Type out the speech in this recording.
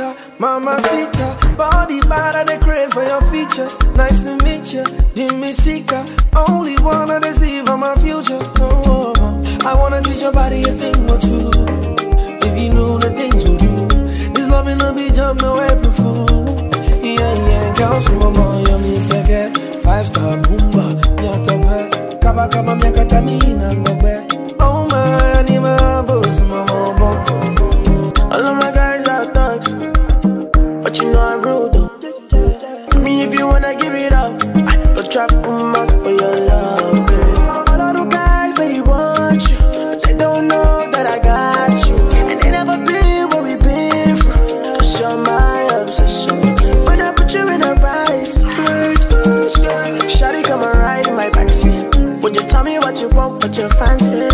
Senorita, mamacita, body bad and the craze for your features. Nice to meet you, Dimisika. Only wanna deceive on my future. Oh, I wanna teach your body a thing or two. If you know the things we do, this love ain't no be joke, no April fool. Yeah, yeah, girls, mama, you me second. Five star boomba, nyata ba, kaba kaba miaka tami, you know I'm rude though. Me, if you wanna give it up, I'll trap on my for your love. All of guys they want you, but they don't know that I got you, and they never we been you're my obsession. Put you in shawty come and ride in my backseat. Would you tell me what you want, what you fancy?